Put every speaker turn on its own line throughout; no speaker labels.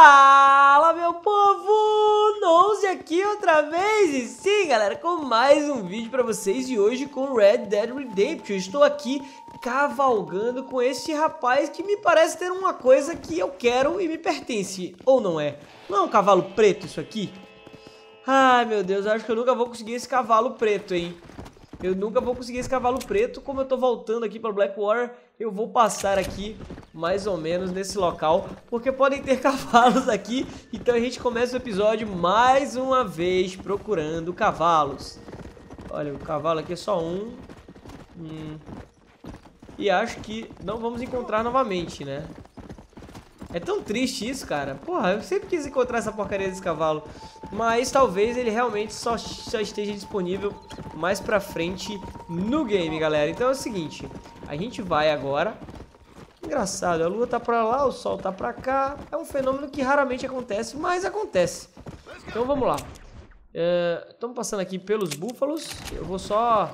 Fala, meu povo! Nose aqui outra vez e sim, galera, com mais um vídeo pra vocês e hoje com Red Dead Redemption. Estou aqui cavalgando com este rapaz que me parece ter uma coisa que eu quero e me pertence, ou não é? Não é um cavalo preto isso aqui? Ai, meu Deus, eu acho que eu nunca vou conseguir esse cavalo preto, hein? Eu nunca vou conseguir esse cavalo preto, como eu tô voltando aqui para Blackwater, eu vou passar aqui mais ou menos nesse local, porque podem ter cavalos aqui, então a gente começa o episódio mais uma vez procurando cavalos. Olha, o cavalo aqui é só um. Hum. E acho que não vamos encontrar novamente, né? É tão triste isso, cara. Porra, eu sempre quis encontrar essa porcaria desse cavalo. Mas talvez ele realmente só, só esteja disponível mais pra frente no game, galera. Então é o seguinte, a gente vai agora... Engraçado, a lua tá pra lá, o sol tá pra cá. É um fenômeno que raramente acontece, mas acontece. Então vamos lá. Estamos é, passando aqui pelos búfalos. Eu vou só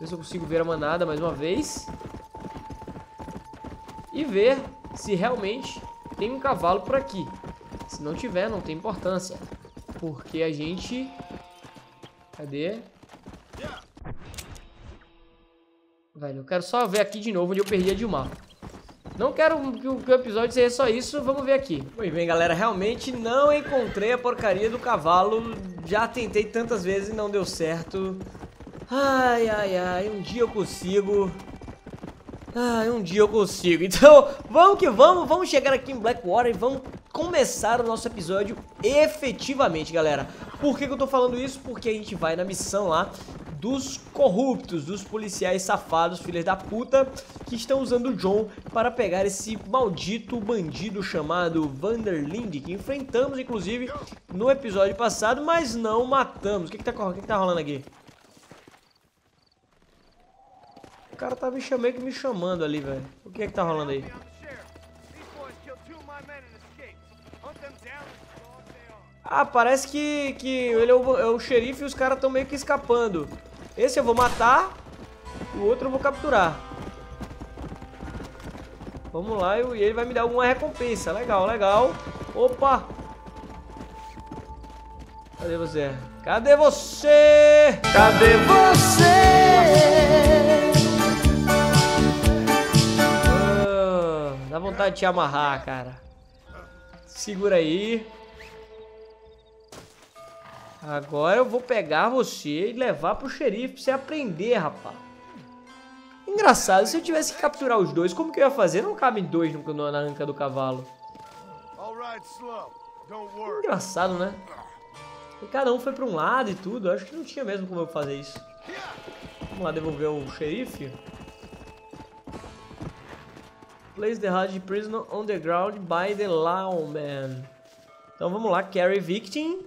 ver se eu consigo ver a manada mais uma vez. E ver se realmente tem um cavalo por aqui. Se não tiver, não tem importância. Porque a gente... Cadê? Velho, eu quero só ver aqui de novo onde eu perdi a Dilmar. Não quero que o, episódio seja só isso, vamos ver aqui. Muito bem, galera, realmente não encontrei a porcaria do cavalo. Já tentei tantas vezes e não deu certo. Ai, ai, ai, um dia eu consigo. Ah, um dia eu consigo. Então, vamos que vamos, vamos chegar aqui em Blackwater e vamos começar o nosso episódio efetivamente, galera. Por que, que eu tô falando isso? Porque a gente vai na missão lá dos corruptos, dos policiais safados, filhos da puta, que estão usando o John para pegar esse maldito bandido chamado Vanderlinde, que enfrentamos, inclusive, no episódio passado, mas não matamos. O que que tá, o que que tá rolando aqui? O cara tá me chamando me chamando ali, velho. O que é que tá rolando aí? Ah, parece que, que ele é o, é o xerife e os caras estão meio que escapando. Esse eu vou matar, o outro eu vou capturar. Vamos lá, e ele vai me dar alguma recompensa. Legal, legal. Opa! Cadê você? Cadê você? Cadê você? Dá vontade de te amarrar, cara. Segura aí. Agora eu vou pegar você e levar pro xerife pra você aprender, rapaz. Engraçado, se eu tivesse que capturar os dois, como que eu ia fazer? Não cabem dois no, na anca do cavalo. Engraçado, né? E cada um foi pra um lado e tudo. Acho que não tinha mesmo como eu fazer isso. Vamos lá devolver o xerife. Place the hard prisoner on the ground by the lawman. Então vamos lá, carry victim.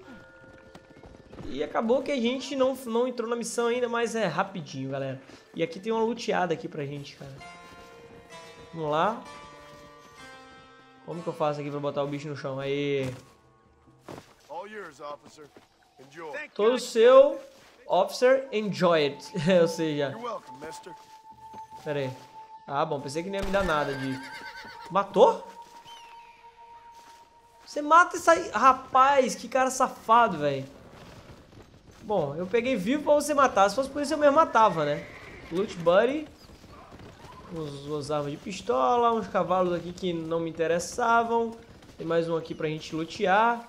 E acabou que a gente não, não entrou na missão ainda, mas é rapidinho, galera. E aqui tem uma luteada aqui pra gente, cara. Vamos lá. Como que eu faço aqui pra botar o bicho no chão? Aí. Todo seu, officer, enjoy it. Ou seja... Pera aí. Ah, bom, pensei que nem ia me dar nada de... Matou? Você mata aí... Rapaz, que cara safado, velho. Bom, eu peguei vivo pra você matar. Se fosse por isso, eu mesmo matava, né? Loot Buddy. Uns, armas de pistola. Uns cavalos aqui que não me interessavam. Tem mais um aqui pra gente lutear.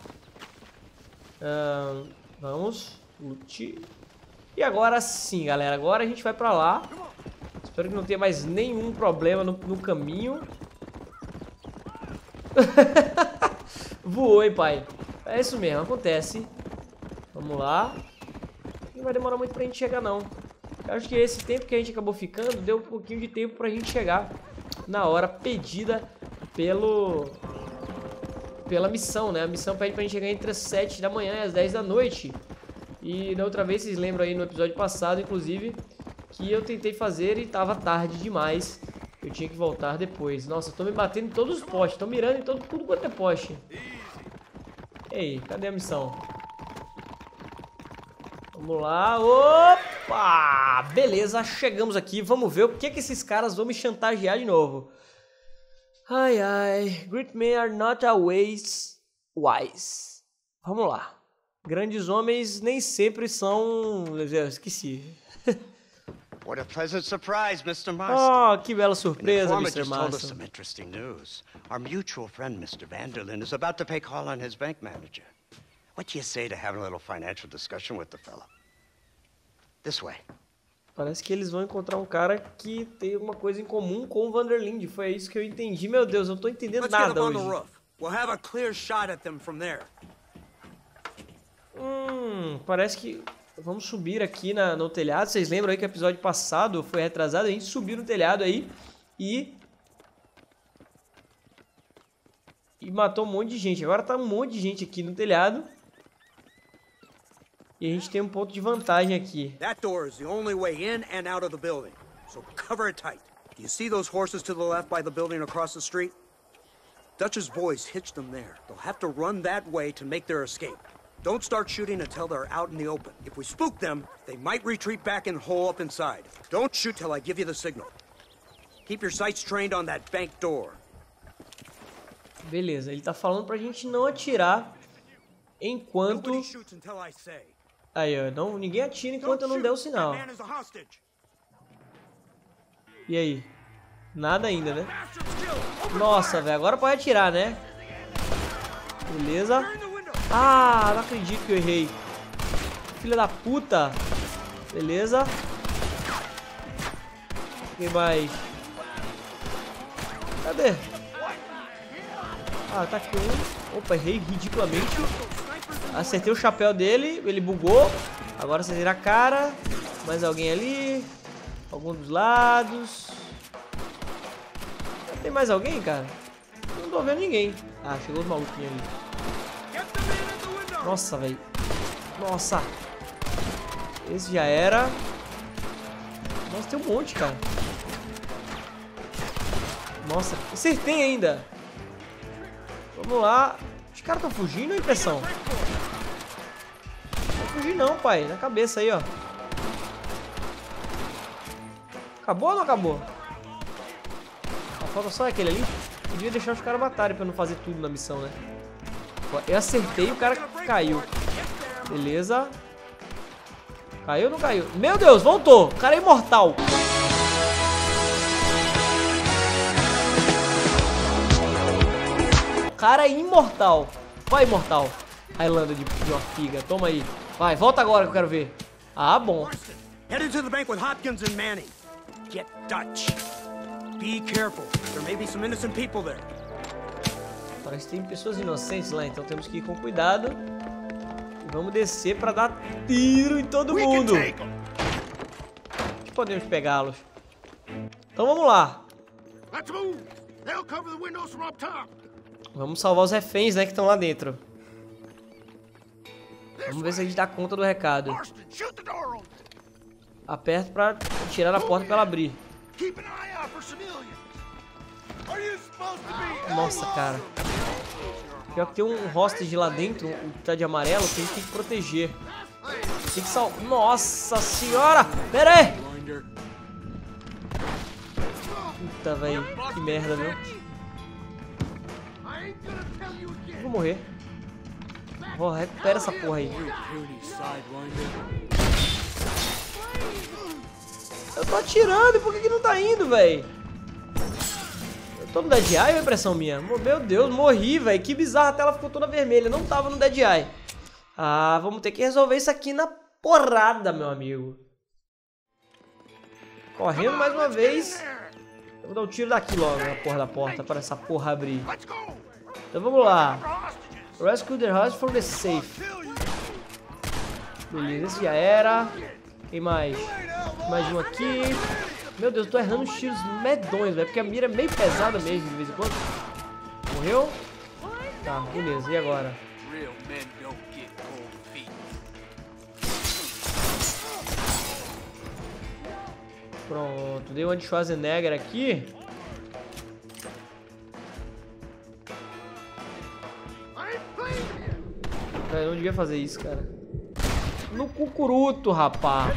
Uh, vamos. Loot. E agora sim, galera. Agora a gente vai pra lá. Espero que não tenha mais nenhum problema no, no caminho. Voou, hein, pai? É isso mesmo, acontece. Vamos lá. Vai demorar muito pra gente chegar, não. Eu acho que esse tempo que a gente acabou ficando deu um pouquinho de tempo pra gente chegar na hora pedida pelo... Pela missão, né? A missão pede pra gente chegar entre as 7 da manhã e as 10 da noite. E da outra vez, vocês lembram aí no episódio passado, inclusive, que eu tentei fazer e tava tarde demais. Eu tinha que voltar depois. Nossa, tô me batendo em todos os postes. Tô mirando em todo, tudo quanto é poste. Ei, cadê a missão? Vamos lá. Opa! Beleza, chegamos aqui. Vamos ver o que, que esses caras vão me chantagear de novo. Ai, ai. Great men are not always wise. Vamos lá. Grandes homens nem sempre são... Eu esqueci.
What a pleasant surprise, Mr. Marston.
Oh, que bela surpresa,
An
Mr.
just told us
Marston.
some interesting news. Our mutual friend, Mr. Vanderlyn, is about to pay call on his bank manager. What do you say to having a little financial discussion with the fella? This way.
Parece que eles vão encontrar um cara que tem alguma coisa em comum com o Vanderlinde. Foi isso que eu entendi. Meu Deus, eu não tô entendendo
Let's get up
nada
on the
hoje.
roof. We'll have a clear shot at them from there.
Hum, parece que vamos subir aqui na, no telhado. Vocês lembram aí que o episódio passado foi retrasado? A gente subiu no telhado aí e. E matou um monte de gente. Agora tá um monte de gente aqui no telhado. E a gente tem um ponto de vantagem aqui.
That door is the only way in and out of the building. So cover it tight. Do you see those horses to the left by the building across the street? Dutch's boys hitched them there. They'll have to run that way to make their escape. Don't start shooting until they're out in the open. If we spook them, they might retreat back and hole up inside. Don't shoot till I give you the signal. Keep your sights trained on that bank door.
Beleza, ele tá falando pra gente não atirar enquanto. Aí, ó, não, ninguém atira enquanto eu não der o sinal. E aí? Nada ainda, né? Nossa, velho, agora pode atirar, né? Beleza. Ah, não acredito que eu errei. Filha da puta. Beleza. Quem mais? Cadê? Ah, tá aqui um. Opa, errei ridiculamente. Acertei o chapéu dele, ele bugou. Agora acertei a cara. Mais alguém ali. Algum dos lados. Tem mais alguém, cara? Não tô vendo ninguém. Ah, chegou os maluquinhos ali. Nossa, velho. Nossa. Esse já era. Nossa, tem um monte, cara. Nossa, acertei ainda. Vamos lá. Os caras estão fugindo é impressão? Fugir não, pai. Na cabeça aí, ó. Acabou ou não acabou? Falta só aquele ali. Podia deixar os caras matarem pra não fazer tudo na missão, né? Eu acertei e o cara caiu. Beleza. Caiu ou não caiu? Meu Deus, voltou. O cara é imortal. O cara é imortal. Vai, imortal. Highlander de, de Ortiga. Toma aí. Vai, volta agora que eu quero ver. Ah, bom.
Head into the bank with Hopkins and Manning. Get Dutch. Be careful. There may be some innocent people there.
Parece que tem pessoas inocentes lá, então temos que ir com cuidado. E vamos descer pra dar tiro em todo mundo. Podemos pegá-los. Então vamos lá. Vamos salvar os reféns, né, que estão lá dentro. Vamos ver se a gente dá conta do recado. Aperto pra tirar a porta pra ela abrir. Nossa, cara. Pior que tem um hostage lá dentro, um que tá de amarelo, que a gente tem que proteger. Tem que salvar. Nossa senhora! Pera aí! Puta, velho. Que merda, viu? Vou morrer. Ó, recupera essa porra aí. Eu tô atirando, por que, que não tá indo, velho? Eu tô no Dead Eye ou é impressão minha? Meu Deus, morri, velho. Que bizarro, a tela ficou toda vermelha. Não tava no Dead Eye. Ah, vamos ter que resolver isso aqui na porrada, meu amigo. Correndo mais uma vez. Eu vou dar um tiro daqui logo na porra da porta para essa porra abrir. Então vamos lá. Rescue the house from the safe. Beleza, esse já era. Quem mais? Mais um aqui. Meu Deus, eu tô errando os tiros medonhos, velho. Porque a mira é meio pesada mesmo, de vez em quando. Morreu? Tá, beleza. E agora? Pronto, dei uma de Schwarzenegger aqui.
You.
Eu não devia fazer isso, cara. No cucuruto, rapá.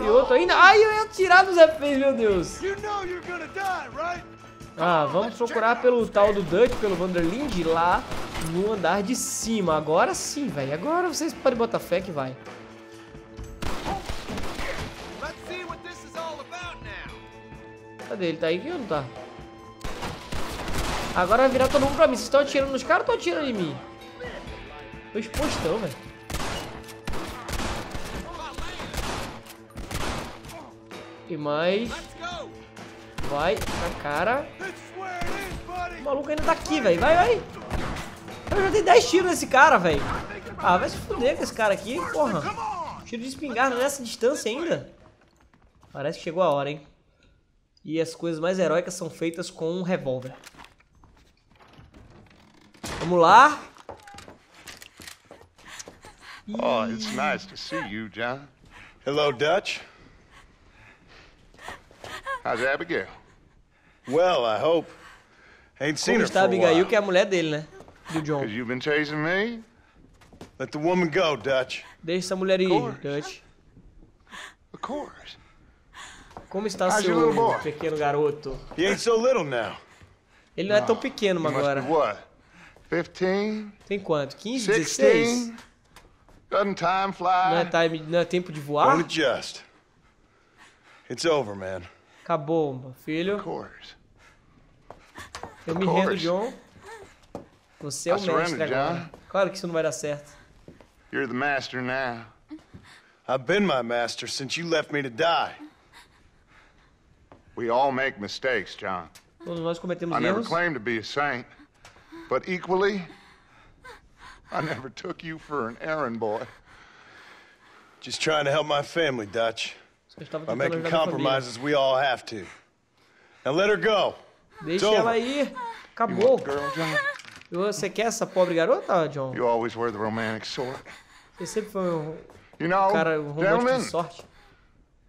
E outro ainda. Ai, eu ia tirar dos reféns, meu Deus. Ah, vamos procurar pelo tal do Dutch, pelo Vanderlinde, lá no andar de cima. Agora sim, velho. Agora vocês podem botar fé que vai. Cadê? Ele tá aí ou não tá? Agora vai virar todo mundo pra mim. Vocês estão atirando nos caras ou estão atirando em mim? Tô expostão, velho. E mais. Vai na cara. O maluco ainda tá aqui, velho. Vai, vai. Eu já dei 10 tiros nesse cara, velho. Ah, vai se fuder com esse cara aqui, porra. Tiro de espingarda nessa distância ainda. Parece que chegou a hora, hein? E as coisas mais heróicas são feitas com um revólver. Vamos lá.
Oh, it's nice to see you, John.
Hello, Dutch.
How's Abigail?
Well, I hope. Ain't seen
Como
her
está
for
a
a
Abigail,
while.
que é a mulher dele, né? Do John.
Because you've been chasing me?
Let the woman go, Dutch.
Deixa essa mulher ir. Dutch.
Of course.
Como está
How's your
seu
little boy?
pequeno garoto?
He ain't so little now.
Ele não é tão pequeno
You must
agora.
what? 15?
Tem quanto? 15, 16?
16? Doesn't time
Não é,
fly?
time, não é tempo de voar?
Only just. It's over, man.
Acabou, meu filho.
Of course.
Eu me rendo. John. Você é o mestre agora. Claro que isso não vai dar certo.
You're the master now.
I've been my master since you left me to die.
We all make mistakes, John.
Todos nós cometemos
I never
erros.
claimed to be a saint, but equally, I never took you for an errand boy.
Just trying to help my family, Dutch.
Só estava
By making
ajudar minha família.
compromises we all have to. Now let her go.
Deixa ela
over.
aí.
You
Acabou.
want the girl, John?
Você quer essa pobre garota, John?
You always were the romantic sort.
Você sempre foi um
You know,
cara um romântico
gentlemen,
de sorte.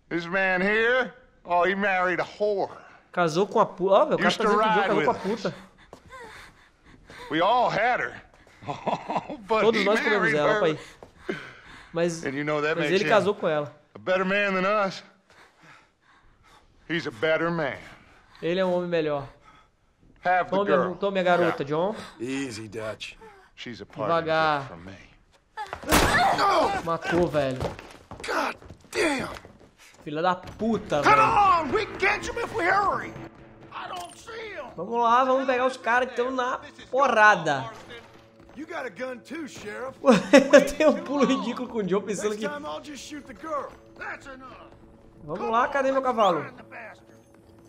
this man here, oh, he married a whore.
Casou com a puta. Ó, meu, o cara
Used
tá
to
dizendo que
ride
casou com a
with
puta.
We all had her. Oh,
Todos nós comemos ela, pai. Mas,
And you know that
mas ele casou com ela.
a better man than us. He's a better man.
Ele é um homem melhor. Tome, a- tome a garota,
Yeah,
John.
Easy, Dutch.
she's a
Devagar. Matou, velho.
God damn.
Filha da puta,
Come
velho.
on. We can catch him if we hurry. I don't see him.
Vamos lá, vamos pegar os caras que estão na porrada.
You got a gun too, Sheriff.
Tem um pulo ridículo com o John pensando que.
time I'll just shoot the girl. That's enough.
Vamos lá, cadê meu cavalo?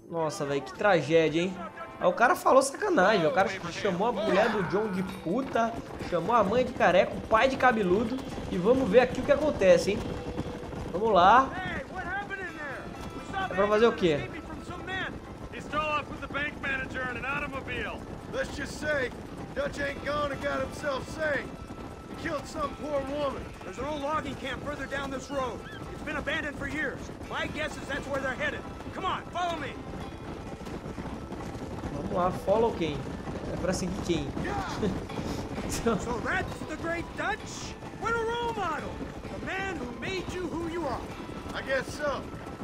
Nossa, velho, que tragédia, hein? Aí o cara falou sacanagem, o cara chamou a mulher do John de puta, chamou a mãe de careca, o pai de cabeludo e vamos ver aqui o que acontece, hein? Vamos lá. É pra fazer o quê?
Let's just say, Dutch ain't gone and got himself saved. He killed some poor woman.
There's an old logging camp further down this road. It's been abandoned for years. My guess is that's where they're headed. Come on, follow me.
Vamos lá, follow quem? É pra seguir quem? Então,
So that's the great Dutch? What a role model! The man who made you who you are.
I guess so.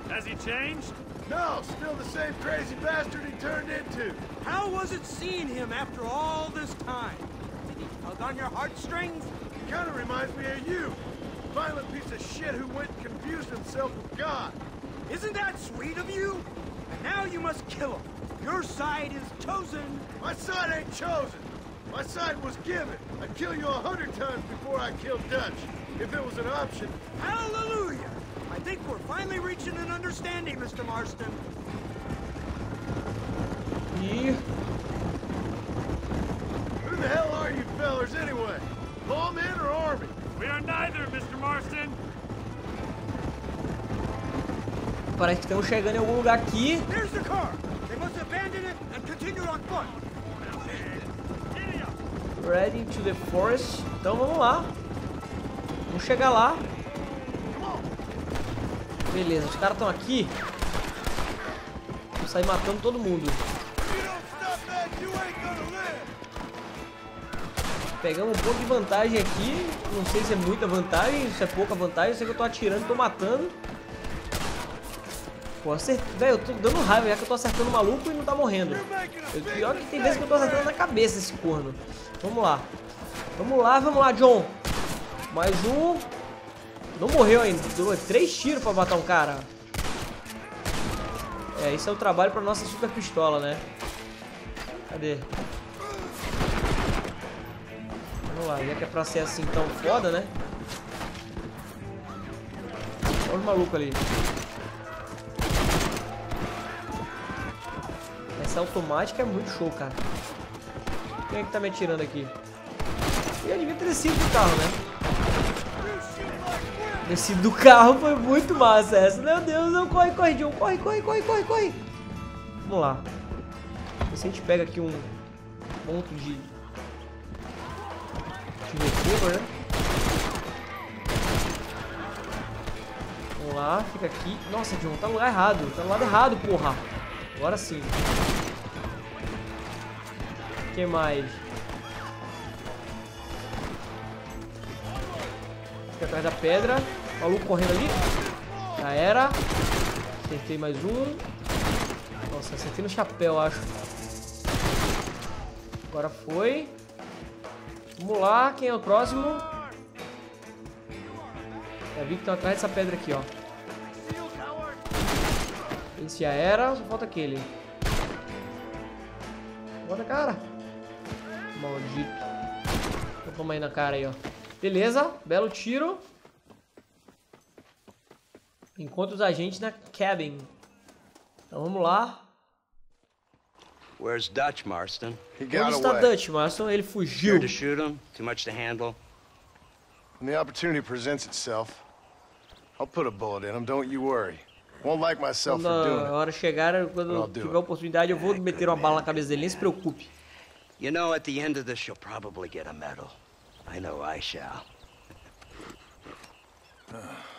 Has he changed?
No, still the same crazy bastard he turned into.
How was it seeing him after all this time? Did he tug on your heartstrings?
He kind of reminds me of you. Violent piece of shit who went and confused himself with God.
Isn't that sweet of you? And now you must kill him. Your side is chosen.
My side ain't chosen. My side was given. I'd kill you a hundred times before I killed Dutch. If it was an option.
Hallelujah! I think we're finally reaching an understanding, Mr. Marston.
e
Who the hell are you fellers anyway? Lawmen or army?
We are neither, Mr. Marston.
parece que estamos chegando em algum lugar aqui.
There's the car. They must abandon it and continue on foot.
Ready to the forest. Então vamos lá. Vamos chegar lá. Beleza, os caras estão aqui. Vamos sair matando todo mundo. Pegamos um pouco de vantagem aqui. Não sei se é muita vantagem, se é pouca vantagem. Eu sei que eu tô atirando, tô matando. Pô, acertei. Velho, eu tô dando raiva já que eu tô acertando o maluco e não tá morrendo. Eu, pior que tem vezes que eu tô acertando na cabeça esse corno. Vamos lá. Vamos lá, vamos lá, John. Mais um. Não morreu ainda. Deu três tiros pra matar um cara. É, isso é o trabalho pra nossa super pistola, né? Cadê? Vamos lá, já que é pra ser assim tão foda, né? Olha o maluco ali. Essa automática é muito show, cara. Quem é que tá me atirando aqui? Eu devia ter descido do carro, né? Descido do carro foi muito massa essa. Meu Deus, não corre, corre, John. Corre, corre, corre, corre, corre. Vamos lá. Se a gente pega aqui um ponto de... De recurso, né? Vamos lá, fica aqui. Nossa, John, tá no lugar errado. Tá no lado errado, porra. Agora sim. O que mais? Fica atrás da pedra. Maluco correndo ali. Já era. Acertei mais um. Nossa, acertei no chapéu, acho. Agora foi. Vamos lá, quem é o próximo? Já vi que estão atrás dessa pedra aqui, ó. Esse já era, só falta aquele. Bota cara. Maldito. Toma aí na cara aí, ó. Beleza, belo tiro. Encontra os agentes na cabin. Então vamos lá.
Where's Dutch, Marston?
He got
Onde está
away.
Dutch, Marston? Ele fugiu.
To shoot him? Too much to handle?
When the opportunity presents itself, I'll put a bullet in him, don't you worry. Won't like myself
Quando
for doing
a
it.
hora chegar, quando tiver a oportunidade, eu vou meter uma bala na cabeça dele, nem se preocupe.
You know, at the end of this, you'll probably get a medal. I know I shall.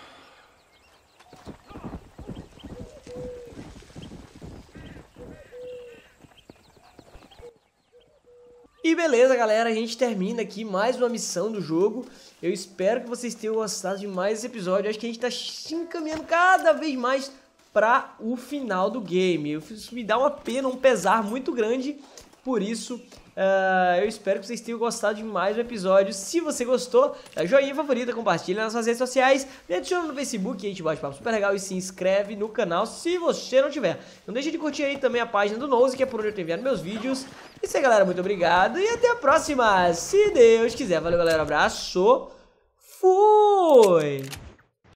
E beleza, galera, a gente termina aqui mais uma missão do jogo. Eu espero que vocês tenham gostado de mais esse episódio. Acho que a gente tá se encaminhando cada vez mais para o final do game. Isso me dá uma pena, um pesar muito grande. Por isso, ah, eu espero que vocês tenham gostado de mais um episódio. Se você gostou, dá joinha favorita, compartilha nas suas redes sociais, me adiciona no Facebook, a gente bate papo super legal e se inscreve no canal se você não tiver. Não deixa de curtir aí também a página do Nose, que é por onde eu tenho enviado meus vídeos. É isso aí, galera, muito obrigado e até a próxima, se Deus quiser. Valeu, galera, abraço, fui!